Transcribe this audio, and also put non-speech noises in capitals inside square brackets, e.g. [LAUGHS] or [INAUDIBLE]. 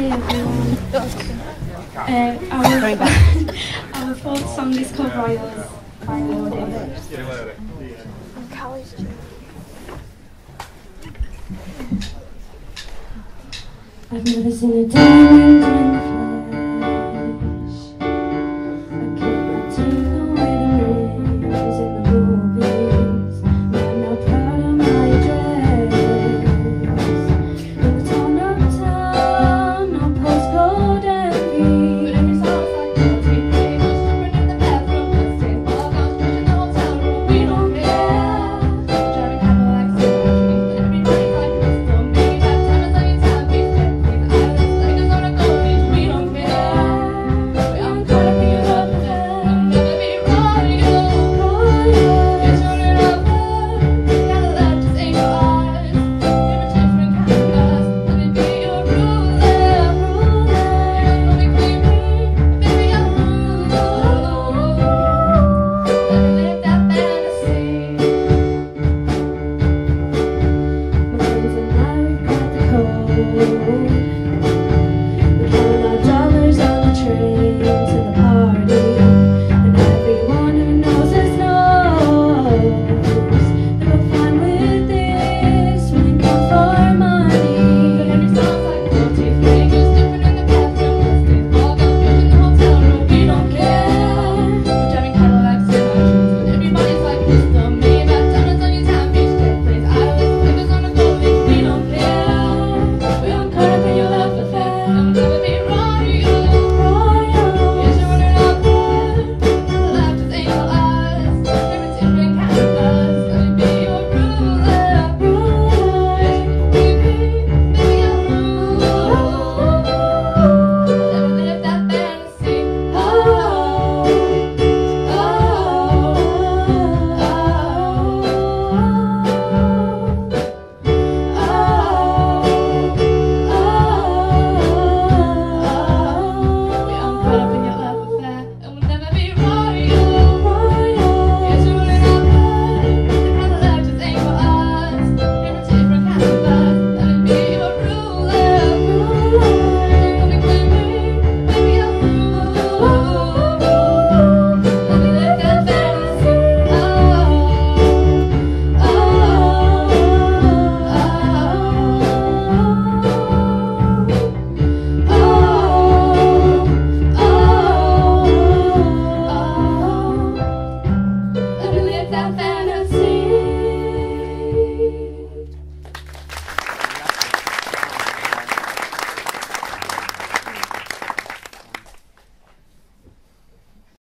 Hi everyone. Uh, our, [LAUGHS] our fourth song is called Royals. I've never seen a diamond.